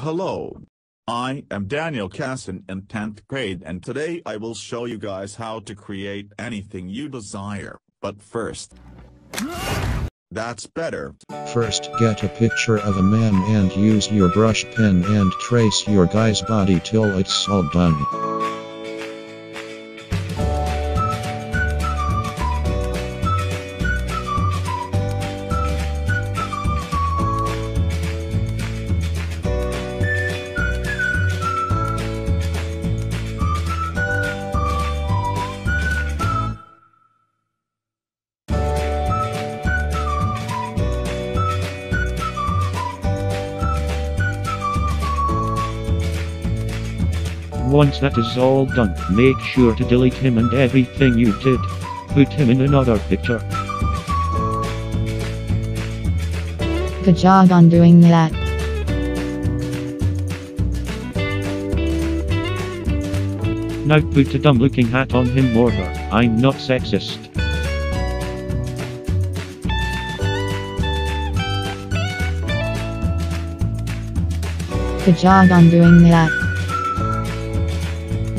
Hello. I am Daniel Casson in 10th grade and today I will show you guys how to create anything you desire, but first. That's better. First get a picture of a man and use your brush pen and trace your guy's body till it's all done. Once that is all done, make sure to delete him and everything you did. Put him in another picture. Good job on doing that. Now put a dumb looking hat on him Mortar. I'm not sexist. Good job on doing that.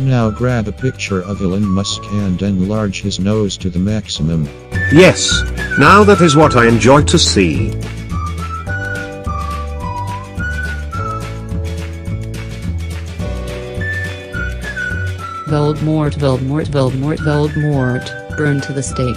Now grab a picture of Elon Musk and enlarge his nose to the maximum. Yes, now that is what I enjoy to see. Voldemort, Voldemort, Voldemort, Voldemort, burn to the stake.